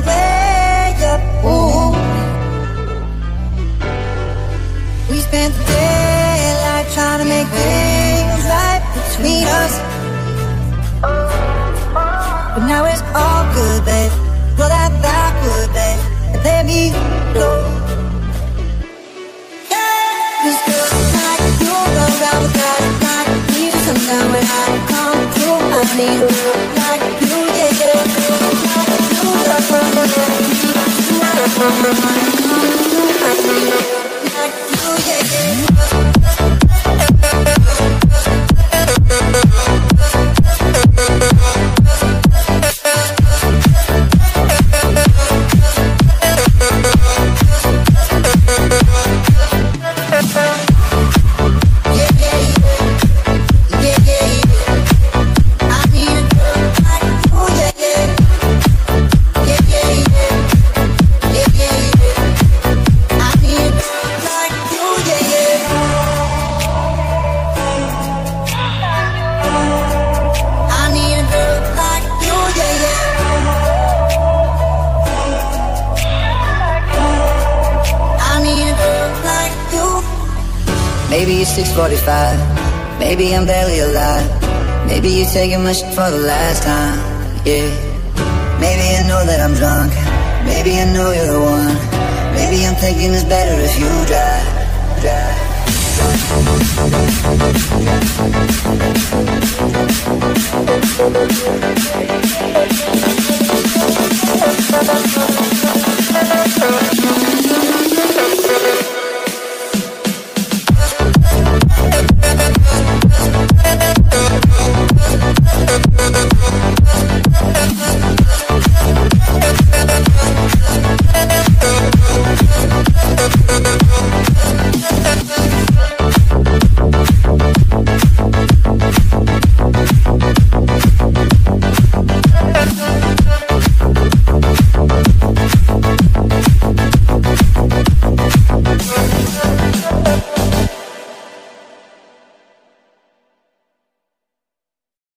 way up. We spent the daylight trying to make things right between us. But now it's all good, babe. Roll that good, babe. Let me go. Maybe it's 6.45 Maybe I'm barely alive. Maybe you're taking my shit for the last time. Yeah. Maybe I know that I'm drunk. Maybe I know you're the one. Maybe I'm thinking it's better if you drive. Drive